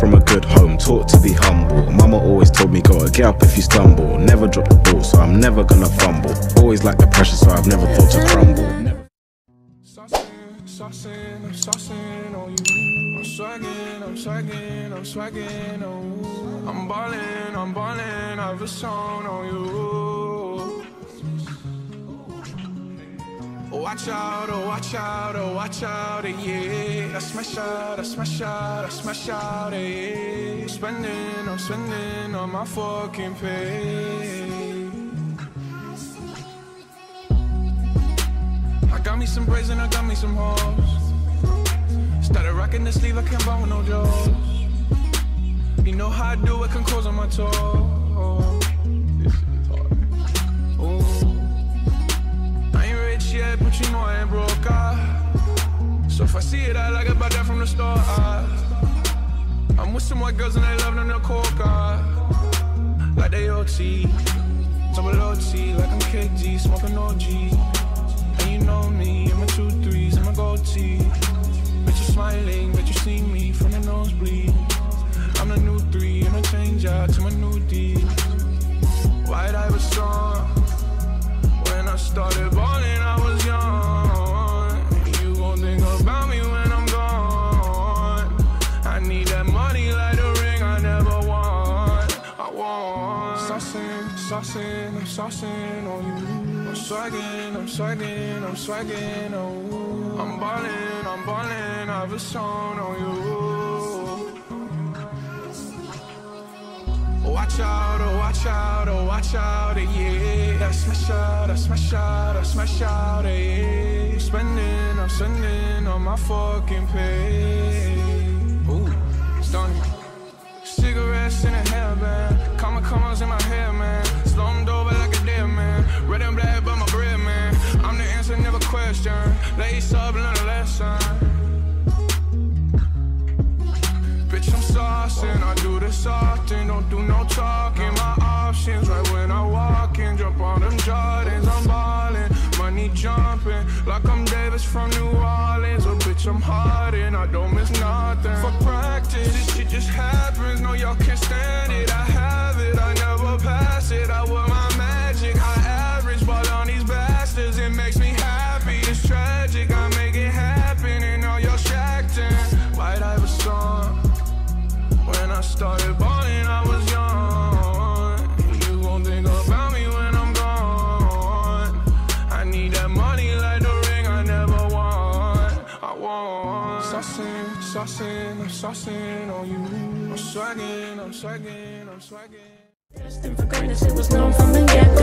from a good home, taught to be humble. Mama always told me, gotta get up if you stumble. Never drop the ball, so I'm never gonna fumble. Always like the pressure, so I've never thought to crumble. Never I'm on you. I'm swagging, I'm swagging, I'm swagging. I'm I'm I've a song on you. Watch out, oh, watch out, oh, watch out, eh, yeah. I smash out, I smash out, I smash out, eh, yeah. Spending, I'm spending on my fucking pay. I got me some braids and I got me some hoes. Started rocking the sleeve, I can't buy with no jaws. You know how I do it, can close on my toes. It, I like buy that from the store. ah. I'm with some white girls and they love them the coca. Like they OT, double OT, like I'm KG, smoking OG. And you know me, I'm a two threes, I'm a gold tee. Bet you smiling, bet you see me from the nosebleed. I'm the new three, and I change out to my new D. White I was strong. When I started need that money like the ring I never won. I want. Saucing, saucing, I'm saucing on you. I'm swagging, I'm swagging, I'm swagging, oh. I'm ballin', I'm ballin', I've a song on you. Watch out, oh watch out, oh watch out, eh, yeah. I smash out, I smash out, I smash out, eh, yeah. Spending, I'm spending on my fucking pay. Stunning. Cigarettes in a hairband, comma commas in my hair, man. Slumped over like a dead man. Red and black, but my bread, man. I'm the answer, never question. Lace up, learn a lesson. Bitch, I'm saucing. I do this often. Don't do no talking. My options right when I walk in. Jump on them Jordans. I'm ballin'. Money jumping. Like I'm Davis from New Orleans. Bitch, I'm hard and I don't miss nothing. For practice, this shit just happens. No, y'all can't stand it. I have it. I never pass it. I wear my magic. High average. Ball on these bastards. It makes me happy. It's tragic. I make it happen. And all y'all shacked in. White I was strong. When I started balling, I was young. You gon' think about me when I'm gone. I need that money Saucing, saucing, I'm saucing on you. I'm swagging, I'm swagging, I'm swagging. Destined for greatness, it was known from the get